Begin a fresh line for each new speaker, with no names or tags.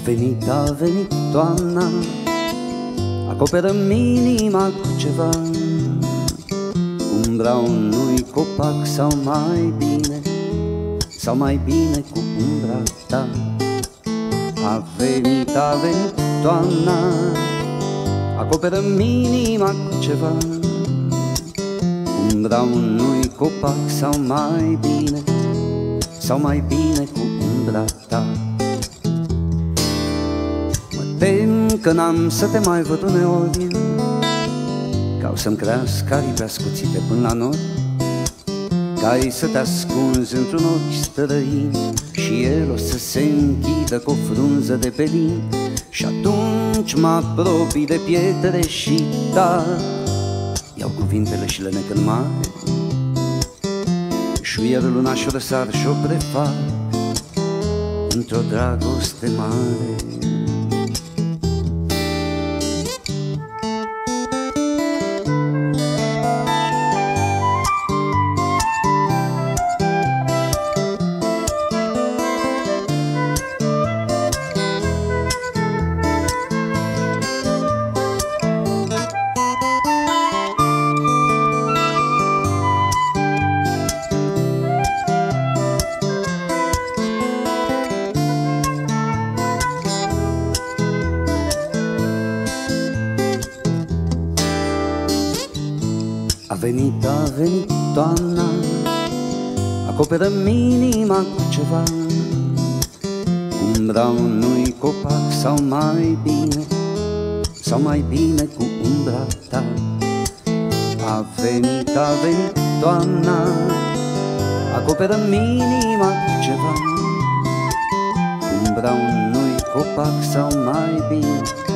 A venit, a venit toamna acoperă inima cu ceva. Umbra unui copac sau mai bine Sau mai bine cu umbra ta. A venit, a venit toamna acoperă inima cu ceva. Umbra unui copac sau mai bine Sau mai bine cu umbra ta Tem că n-am să te mai văd uneori Ca o să-mi crească aripi ascuțite până la nori Ca să te ascunzi într-un ochi străin Și el o să se închidă cu o frunză de pelin Și atunci mă apropii de pietre și da Iau cuvintele și le nec în mare. Șuier luna și-o răsar și-o prefar Într-o dragoste mare A venit, a venit toamna acoperă inima cu ceva. Umbra unui copac sau mai bine Sau mai bine cu umbra ta. A venit, a venit toamna acoperă inima cu ceva. Umbra unui copac sau mai bine